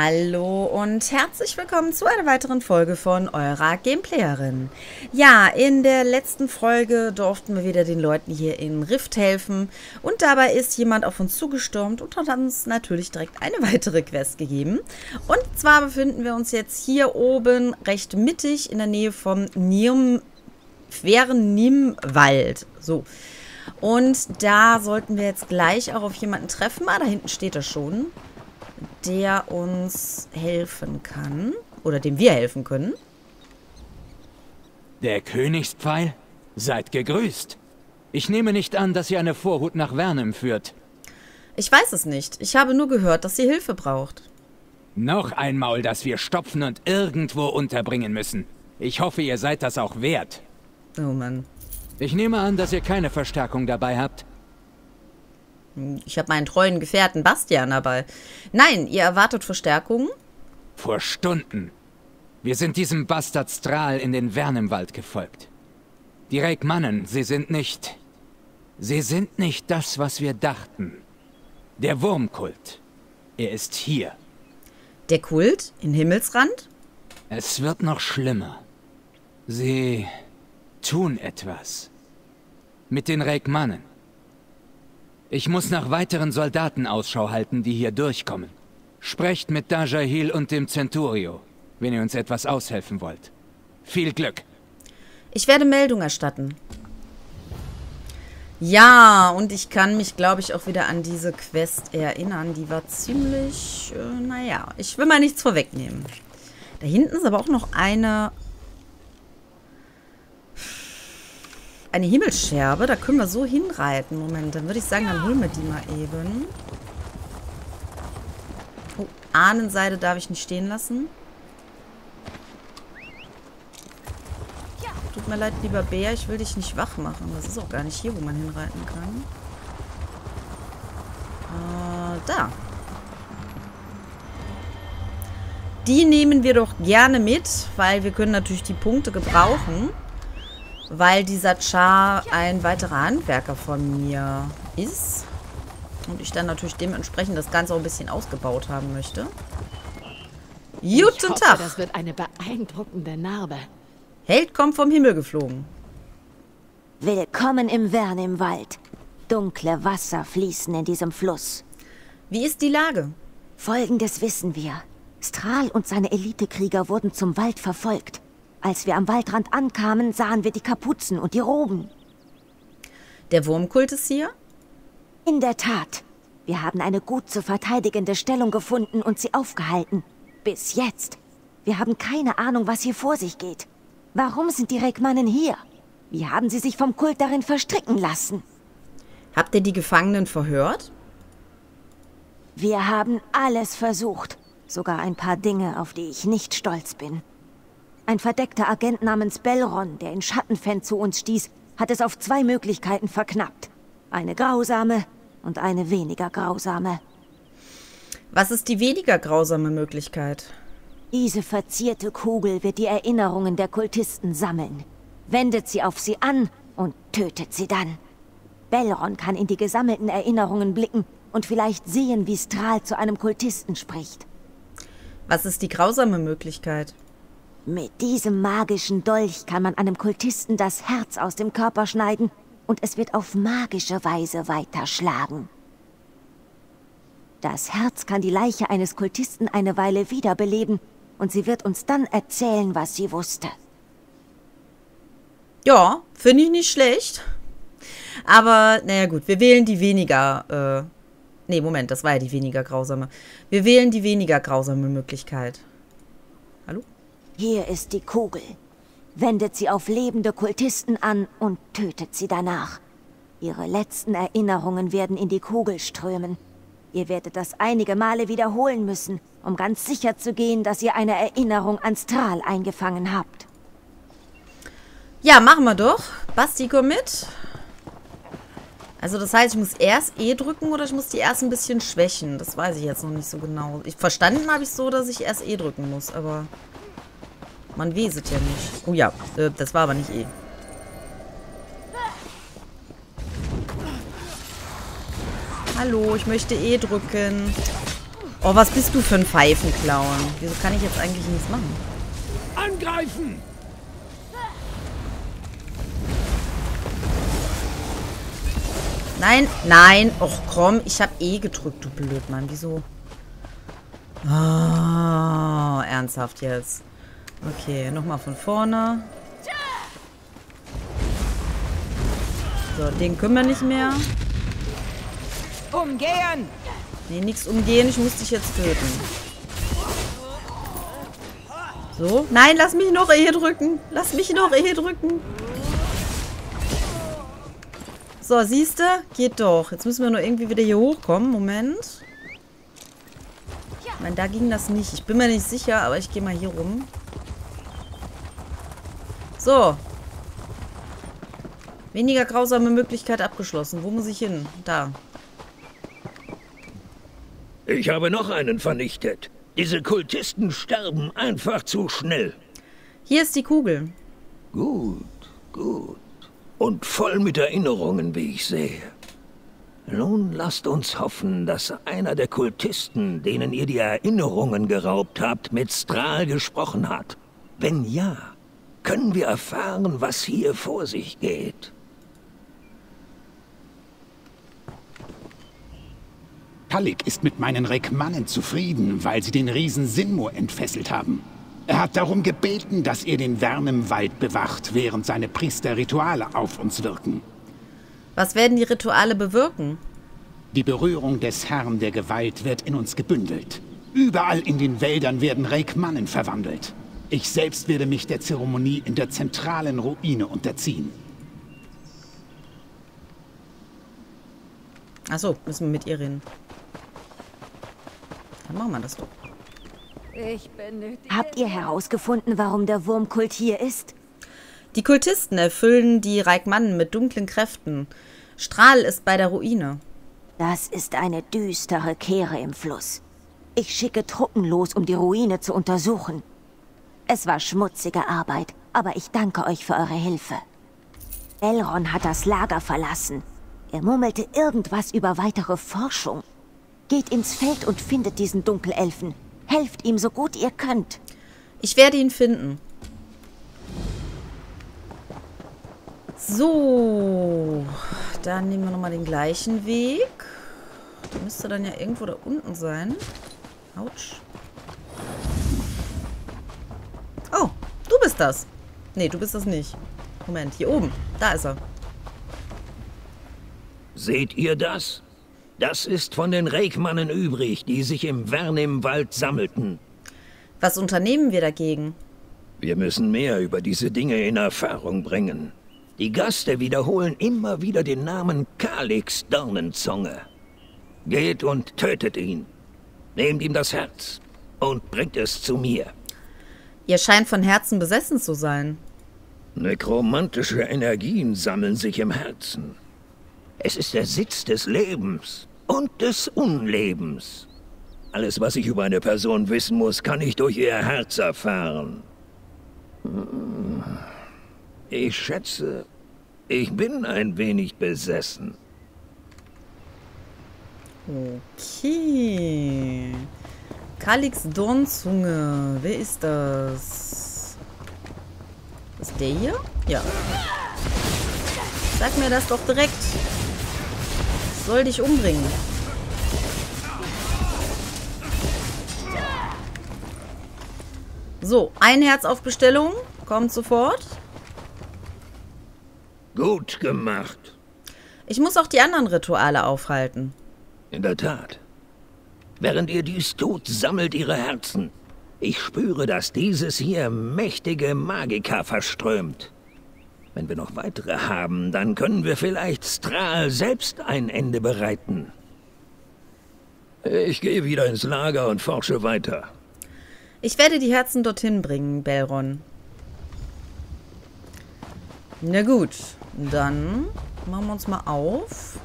Hallo und herzlich willkommen zu einer weiteren Folge von eurer Gameplayerin. Ja, in der letzten Folge durften wir wieder den Leuten hier in Rift helfen und dabei ist jemand auf uns zugestürmt und hat uns natürlich direkt eine weitere Quest gegeben. Und zwar befinden wir uns jetzt hier oben recht mittig in der Nähe vom Nirm Quernimwald. So. Und da sollten wir jetzt gleich auch auf jemanden treffen. Ah, da hinten steht er schon der uns helfen kann. Oder dem wir helfen können. Der Königspfeil? Seid gegrüßt. Ich nehme nicht an, dass ihr eine Vorhut nach Vernem führt. Ich weiß es nicht. Ich habe nur gehört, dass sie Hilfe braucht. Noch ein Maul, das wir stopfen und irgendwo unterbringen müssen. Ich hoffe, ihr seid das auch wert. Oh Mann. Ich nehme an, dass ihr keine Verstärkung dabei habt. Ich habe meinen treuen Gefährten Bastian dabei. Nein, ihr erwartet Verstärkung? Vor Stunden. Wir sind diesem Bastard Strahl in den Wernemwald gefolgt. Die Reikmannen, sie sind nicht... Sie sind nicht das, was wir dachten. Der Wurmkult. Er ist hier. Der Kult? In Himmelsrand? Es wird noch schlimmer. Sie tun etwas. Mit den Reikmannen. Ich muss nach weiteren Soldaten Ausschau halten, die hier durchkommen. Sprecht mit Dajahil und dem Centurio, wenn ihr uns etwas aushelfen wollt. Viel Glück. Ich werde Meldung erstatten. Ja, und ich kann mich, glaube ich, auch wieder an diese Quest erinnern. Die war ziemlich, äh, naja, ich will mal nichts vorwegnehmen. Da hinten ist aber auch noch eine Eine Himmelscherbe, da können wir so hinreiten. Moment, dann würde ich sagen, dann holen wir die mal eben. Oh, Ahnenseide darf ich nicht stehen lassen. Tut mir leid, lieber Bär, ich will dich nicht wach machen. Das ist auch gar nicht hier, wo man hinreiten kann. Äh, da. Die nehmen wir doch gerne mit, weil wir können natürlich die Punkte gebrauchen weil dieser Char ein weiterer Handwerker von mir ist. Und ich dann natürlich dementsprechend das Ganze auch ein bisschen ausgebaut haben möchte. Guten Tag! Das wird eine beeindruckende Narbe. Held kommt vom Himmel geflogen. Willkommen im Wern im Wald. Dunkle Wasser fließen in diesem Fluss. Wie ist die Lage? Folgendes wissen wir. Strahl und seine Elitekrieger wurden zum Wald verfolgt. Als wir am Waldrand ankamen, sahen wir die Kapuzen und die Roben. Der Wurmkult ist hier? In der Tat. Wir haben eine gut zu verteidigende Stellung gefunden und sie aufgehalten. Bis jetzt. Wir haben keine Ahnung, was hier vor sich geht. Warum sind die Regmannen hier? Wie haben sie sich vom Kult darin verstricken lassen? Habt ihr die Gefangenen verhört? Wir haben alles versucht. Sogar ein paar Dinge, auf die ich nicht stolz bin. Ein verdeckter Agent namens Belron, der in Schattenfen zu uns stieß, hat es auf zwei Möglichkeiten verknappt. Eine grausame und eine weniger grausame. Was ist die weniger grausame Möglichkeit? Diese verzierte Kugel wird die Erinnerungen der Kultisten sammeln, wendet sie auf sie an und tötet sie dann. Belron kann in die gesammelten Erinnerungen blicken und vielleicht sehen, wie Strahl zu einem Kultisten spricht. Was ist die grausame Möglichkeit? Mit diesem magischen Dolch kann man einem Kultisten das Herz aus dem Körper schneiden und es wird auf magische Weise weiterschlagen. Das Herz kann die Leiche eines Kultisten eine Weile wiederbeleben und sie wird uns dann erzählen, was sie wusste. Ja, finde ich nicht schlecht. Aber, naja gut, wir wählen die weniger, äh, nee, Moment, das war ja die weniger grausame. Wir wählen die weniger grausame Möglichkeit. Hier ist die Kugel. Wendet sie auf lebende Kultisten an und tötet sie danach. Ihre letzten Erinnerungen werden in die Kugel strömen. Ihr werdet das einige Male wiederholen müssen, um ganz sicher zu gehen, dass ihr eine Erinnerung an Strahl eingefangen habt. Ja, machen wir doch. Basti, komm mit. Also das heißt, ich muss erst E drücken oder ich muss die erst ein bisschen schwächen. Das weiß ich jetzt noch nicht so genau. Ich, verstanden habe ich so, dass ich erst E drücken muss, aber... Man weset ja nicht. Oh ja, äh, das war aber nicht eh. Hallo, ich möchte eh drücken. Oh, was bist du für ein Pfeifenclown? Wieso kann ich jetzt eigentlich nichts machen? Angreifen! Nein, nein. Och, komm. Ich hab eh gedrückt, du Blödmann. Wieso? Oh, ernsthaft jetzt. Okay, nochmal von vorne. So, den können wir nicht mehr. Umgehen! Nee, nichts umgehen. Ich muss dich jetzt töten. So. Nein, lass mich noch Ehe drücken. Lass mich noch Ehe drücken. So, siehst du? Geht doch. Jetzt müssen wir nur irgendwie wieder hier hochkommen. Moment. Ich meine, da ging das nicht. Ich bin mir nicht sicher, aber ich gehe mal hier rum. So. Weniger grausame Möglichkeit abgeschlossen. Wo muss ich hin? Da. Ich habe noch einen vernichtet. Diese Kultisten sterben einfach zu schnell. Hier ist die Kugel. Gut, gut. Und voll mit Erinnerungen, wie ich sehe. Nun lasst uns hoffen, dass einer der Kultisten, denen ihr die Erinnerungen geraubt habt, mit Strahl gesprochen hat. Wenn ja, können wir erfahren, was hier vor sich geht. Palik ist mit meinen Rekmannen zufrieden, weil sie den Riesen Sinmo entfesselt haben. Er hat darum gebeten, dass er den Wärmemwald bewacht, während seine Priester Rituale auf uns wirken. Was werden die Rituale bewirken? Die Berührung des Herrn der Gewalt wird in uns gebündelt. Überall in den Wäldern werden Reikmannen verwandelt. Ich selbst werde mich der Zeremonie in der zentralen Ruine unterziehen. Achso, müssen wir mit ihr reden. Dann machen wir das doch. Habt ihr herausgefunden, warum der Wurmkult hier ist? Die Kultisten erfüllen die Reikmannen mit dunklen Kräften. Strahl ist bei der Ruine. Das ist eine düstere Kehre im Fluss. Ich schicke Truppen los, um die Ruine zu untersuchen. Es war schmutzige Arbeit, aber ich danke euch für eure Hilfe. Elron hat das Lager verlassen. Er murmelte irgendwas über weitere Forschung. Geht ins Feld und findet diesen Dunkelelfen. Helft ihm so gut ihr könnt. Ich werde ihn finden. So, dann nehmen wir nochmal den gleichen Weg. Der müsste dann ja irgendwo da unten sein. Autsch. Das. Nee, du bist das nicht. Moment, hier oben. Da ist er. Seht ihr das? Das ist von den Reikmannen übrig, die sich im Wernimwald sammelten. Was unternehmen wir dagegen? Wir müssen mehr über diese Dinge in Erfahrung bringen. Die Gaste wiederholen immer wieder den Namen Kalix Dornenzunge. Geht und tötet ihn. Nehmt ihm das Herz und bringt es zu mir. Ihr scheint von Herzen besessen zu sein. Nekromantische Energien sammeln sich im Herzen. Es ist der Sitz des Lebens und des Unlebens. Alles, was ich über eine Person wissen muss, kann ich durch ihr Herz erfahren. Ich schätze, ich bin ein wenig besessen. Okay. Kalix Dornzunge. Wer ist das? Ist der hier? Ja. Sag mir das doch direkt. Ich soll dich umbringen. So, ein Herz auf Bestellung. Kommt sofort. Gut gemacht. Ich muss auch die anderen Rituale aufhalten. In der Tat. Während ihr dies tut, sammelt ihre Herzen. Ich spüre, dass dieses hier mächtige Magika verströmt. Wenn wir noch weitere haben, dann können wir vielleicht Strahl selbst ein Ende bereiten. Ich gehe wieder ins Lager und forsche weiter. Ich werde die Herzen dorthin bringen, Belron. Na gut, dann machen wir uns mal auf.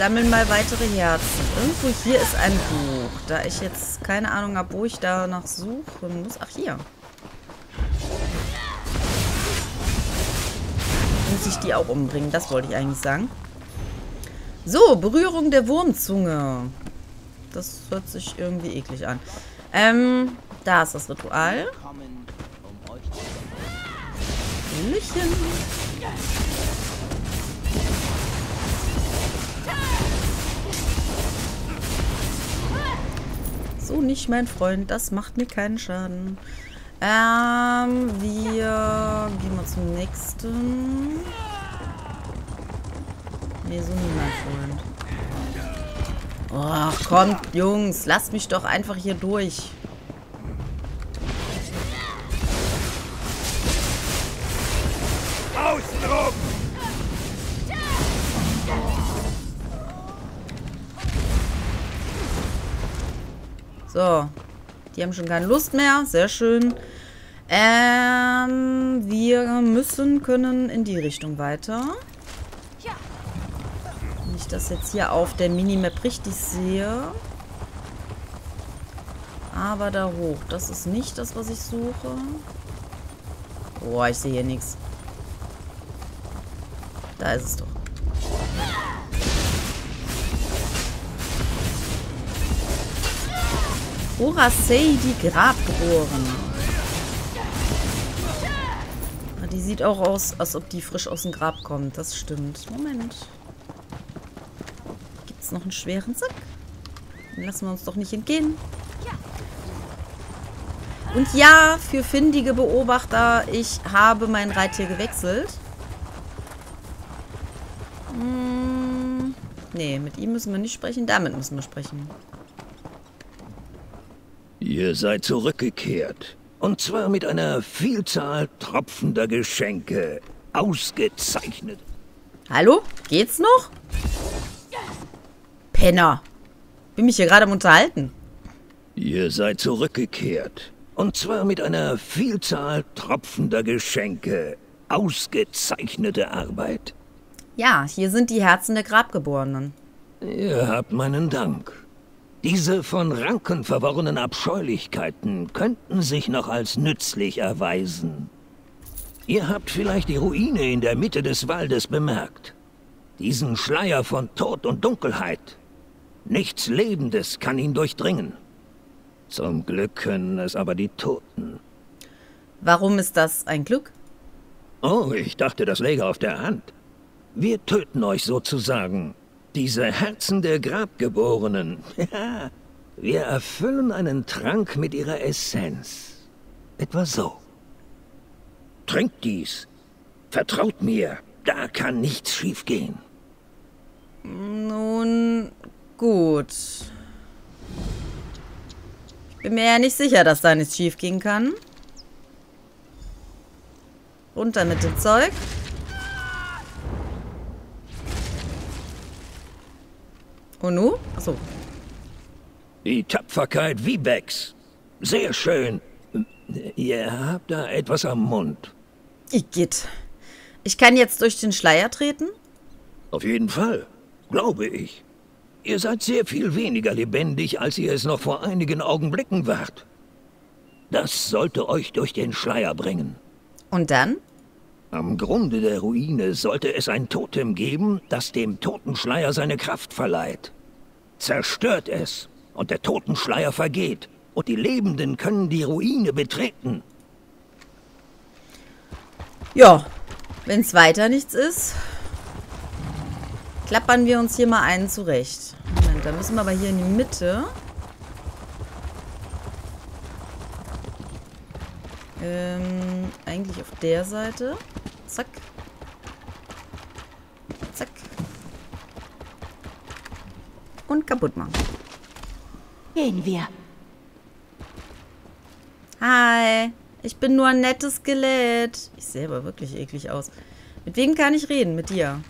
Sammeln mal weitere Herzen. Irgendwo hier ist ein Buch. Da ich jetzt keine Ahnung habe, wo ich danach suchen muss. Ach, hier. Muss ich die auch umbringen? Das wollte ich eigentlich sagen. So, Berührung der Wurmzunge. Das hört sich irgendwie eklig an. Ähm, da ist das Ritual. Hallöchen. Nicht, mein Freund. Das macht mir keinen Schaden. Ähm, wir gehen mal zum nächsten. Nee, so nie, mein Freund. Oh, kommt, Jungs. Lasst mich doch einfach hier durch. So. Die haben schon keine Lust mehr. Sehr schön. Ähm, wir müssen, können in die Richtung weiter. Wenn ich das jetzt hier auf der Minimap richtig sehe. Aber da hoch. Das ist nicht das, was ich suche. Boah, ich sehe hier nichts. Da ist es doch. Urasei, die Grabgeborene. Ah, Die sieht auch aus, als ob die frisch aus dem Grab kommt. Das stimmt. Moment. Gibt es noch einen schweren Sack? Den lassen wir uns doch nicht entgehen. Und ja, für findige Beobachter, ich habe mein Reittier gewechselt. Hm, nee, mit ihm müssen wir nicht sprechen, damit müssen wir sprechen. Ihr seid zurückgekehrt. Und zwar mit einer Vielzahl tropfender Geschenke. Ausgezeichnet. Hallo? Geht's noch? Penner. Bin mich hier gerade am Unterhalten. Ihr seid zurückgekehrt. Und zwar mit einer Vielzahl tropfender Geschenke. Ausgezeichnete Arbeit. Ja, hier sind die Herzen der Grabgeborenen. Ihr habt meinen Dank. Diese von Ranken verworrenen Abscheulichkeiten könnten sich noch als nützlich erweisen. Ihr habt vielleicht die Ruine in der Mitte des Waldes bemerkt. Diesen Schleier von Tod und Dunkelheit. Nichts Lebendes kann ihn durchdringen. Zum Glück können es aber die Toten. Warum ist das ein Glück? Oh, ich dachte, das läge auf der Hand. Wir töten euch sozusagen. Diese Herzen der Grabgeborenen. Ja, wir erfüllen einen Trank mit ihrer Essenz. Etwa so. Trinkt dies. Vertraut mir, da kann nichts schiefgehen. Nun, gut. Ich bin mir ja nicht sicher, dass da nichts schief gehen kann. Runter mit dem Zeug. Und nu? Achso. Die Tapferkeit Wiebex. Sehr schön. Ihr habt da etwas am Mund. Igitt. Ich kann jetzt durch den Schleier treten? Auf jeden Fall, glaube ich. Ihr seid sehr viel weniger lebendig, als ihr es noch vor einigen Augenblicken wart. Das sollte euch durch den Schleier bringen. Und dann? Am Grunde der Ruine sollte es ein Totem geben, das dem Totenschleier seine Kraft verleiht. Zerstört es, und der Totenschleier vergeht, und die Lebenden können die Ruine betreten. Ja, wenn es weiter nichts ist, klappern wir uns hier mal einen zurecht. Moment, da müssen wir aber hier in die Mitte. Ähm, eigentlich auf der Seite. Zack. Zack. Und kaputt machen. Gehen wir. Hi. Ich bin nur ein nettes Skelett. Ich sehe aber wirklich eklig aus. Mit wem kann ich reden? Mit dir.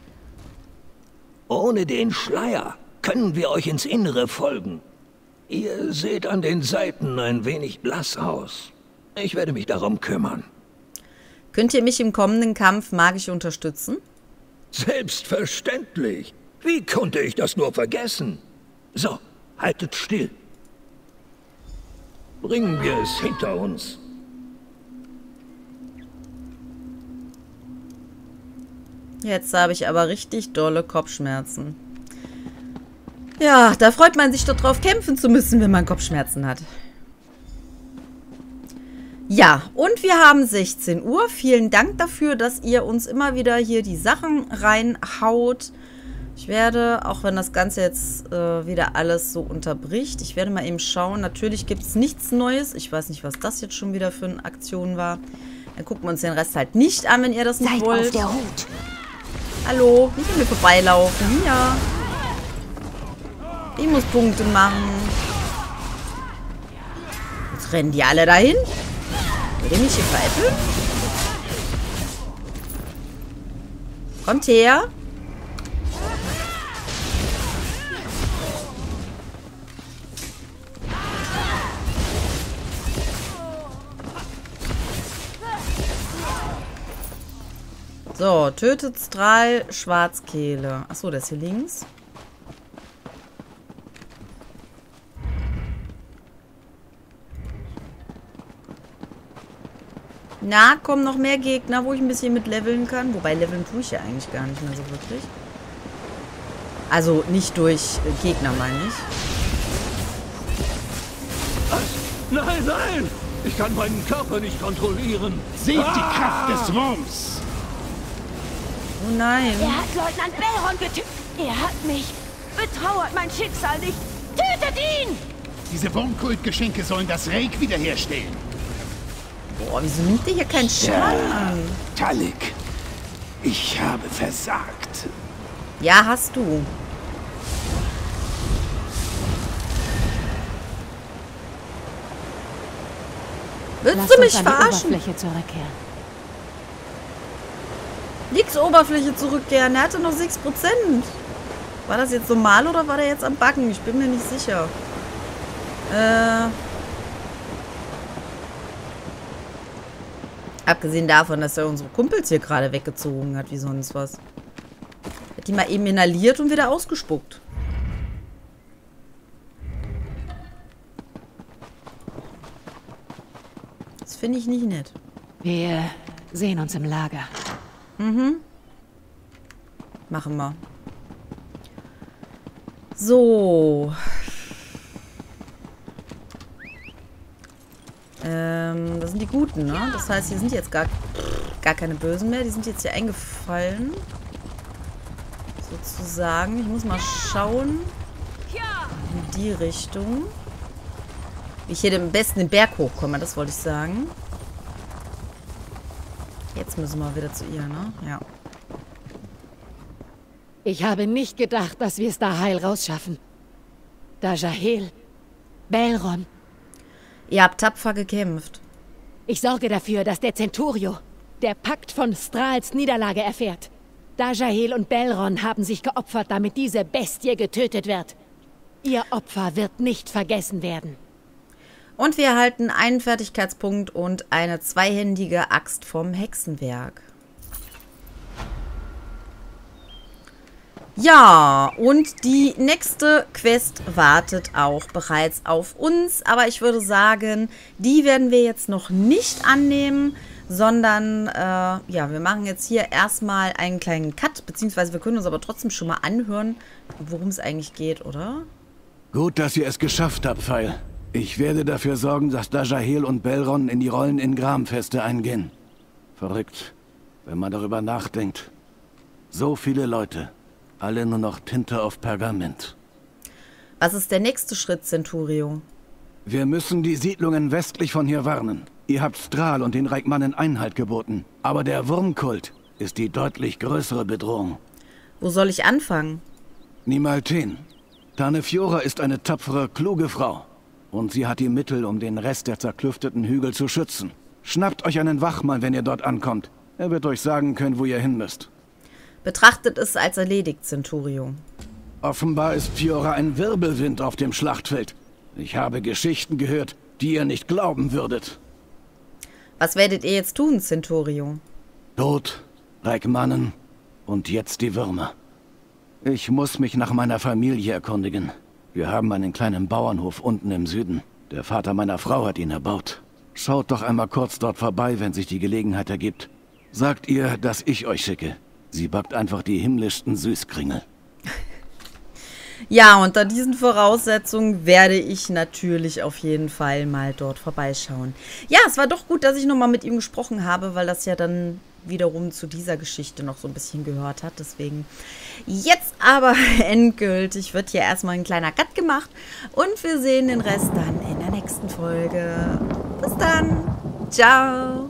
Ohne den Schleier können wir euch ins Innere folgen. Ihr seht an den Seiten ein wenig blass aus. Ich werde mich darum kümmern. Könnt ihr mich im kommenden Kampf magisch unterstützen? Selbstverständlich. Wie konnte ich das nur vergessen? So, haltet still. Bringen wir es hinter uns. Jetzt habe ich aber richtig dolle Kopfschmerzen. Ja, da freut man sich doch drauf, kämpfen zu müssen, wenn man Kopfschmerzen hat. Ja, und wir haben 16 Uhr. Vielen Dank dafür, dass ihr uns immer wieder hier die Sachen reinhaut. Ich werde, auch wenn das Ganze jetzt äh, wieder alles so unterbricht, ich werde mal eben schauen. Natürlich gibt es nichts Neues. Ich weiß nicht, was das jetzt schon wieder für eine Aktion war. Dann gucken wir uns den Rest halt nicht an, wenn ihr das nicht Seid wollt. auf der Hut. Hallo, nicht an mir vorbeilaufen. Ja. Ich muss Punkte machen. Jetzt rennen die alle dahin. Mich hier veräppeln? Kommt her. So, tötet drei Schwarzkehle. Achso, der ist hier links. Na, kommen noch mehr Gegner, wo ich ein bisschen mit leveln kann. Wobei leveln tue ich ja eigentlich gar nicht mehr so wirklich. Also nicht durch äh, Gegner, meine ich. Nein, nein! Ich kann meinen Körper nicht kontrollieren. Seht die Kraft des Wurms! Oh nein. Er hat Leutnant Belron getötet. Er hat mich. Betrauert mein Schicksal nicht. Tötet ihn! Diese Wurmkultgeschenke sollen das Reik wiederherstellen. Boah, wieso nimmt der hier keinen Schaden an? Talik, ich habe versagt. Ja, hast du. Willst Lasst du mich verarschen? Oberfläche zurückkehren. Nix Oberfläche zurückkehren. Er hatte noch 6%. War das jetzt normal oder war der jetzt am Backen? Ich bin mir nicht sicher. Äh. Abgesehen davon, dass er unsere Kumpels hier gerade weggezogen hat, wie sonst was. Hat die mal eben inhaliert und wieder ausgespuckt. Das finde ich nicht nett. Wir sehen uns im Lager. Machen wir. So. Ähm, das sind die Guten, ne? Das heißt, hier sind jetzt gar, gar keine Bösen mehr. Die sind jetzt hier eingefallen. Sozusagen. Ich muss mal schauen. In die Richtung. Wie ich hier am besten den Berg hochkomme, das wollte ich sagen. Jetzt müssen wir wieder zu ihr, ne? Ja. Ich habe nicht gedacht, dass wir es da heil rausschaffen. Dajahel, Belron, Ihr habt tapfer gekämpft. Ich sorge dafür, dass der Centurio der Pakt von Strahls Niederlage erfährt. Dajahel und Belron haben sich geopfert, damit diese Bestie getötet wird. Ihr Opfer wird nicht vergessen werden. Und wir erhalten einen Fertigkeitspunkt und eine zweihändige Axt vom Hexenwerk. Ja, und die nächste Quest wartet auch bereits auf uns. Aber ich würde sagen, die werden wir jetzt noch nicht annehmen, sondern äh, ja, wir machen jetzt hier erstmal einen kleinen Cut, beziehungsweise wir können uns aber trotzdem schon mal anhören, worum es eigentlich geht, oder? Gut, dass ihr es geschafft habt, Pfeil. Ich werde dafür sorgen, dass Dajahel und Belron in die Rollen in Gramfeste eingehen. Verrückt, wenn man darüber nachdenkt. So viele Leute, alle nur noch Tinte auf Pergament. Was ist der nächste Schritt, Centurio? Wir müssen die Siedlungen westlich von hier warnen. Ihr habt Strahl und den Reikmannen Einhalt geboten. Aber der Wurmkult ist die deutlich größere Bedrohung. Wo soll ich anfangen? Nimalten. Tane Fiora ist eine tapfere, kluge Frau. Und sie hat die Mittel, um den Rest der zerklüfteten Hügel zu schützen. Schnappt euch einen Wachmann, wenn ihr dort ankommt. Er wird euch sagen können, wo ihr hin müsst. Betrachtet es als erledigt, Centurio. Offenbar ist Fiora ein Wirbelwind auf dem Schlachtfeld. Ich habe Geschichten gehört, die ihr nicht glauben würdet. Was werdet ihr jetzt tun, Centurio? Tod, Reikmannen und jetzt die Würmer. Ich muss mich nach meiner Familie erkundigen. Wir haben einen kleinen Bauernhof unten im Süden. Der Vater meiner Frau hat ihn erbaut. Schaut doch einmal kurz dort vorbei, wenn sich die Gelegenheit ergibt. Sagt ihr, dass ich euch schicke. Sie backt einfach die himmlischsten Süßkringel. Ja, unter diesen Voraussetzungen werde ich natürlich auf jeden Fall mal dort vorbeischauen. Ja, es war doch gut, dass ich nochmal mit ihm gesprochen habe, weil das ja dann wiederum zu dieser Geschichte noch so ein bisschen gehört hat. Deswegen jetzt aber endgültig wird hier erstmal ein kleiner Cut gemacht und wir sehen den Rest dann in der nächsten Folge. Bis dann. Ciao.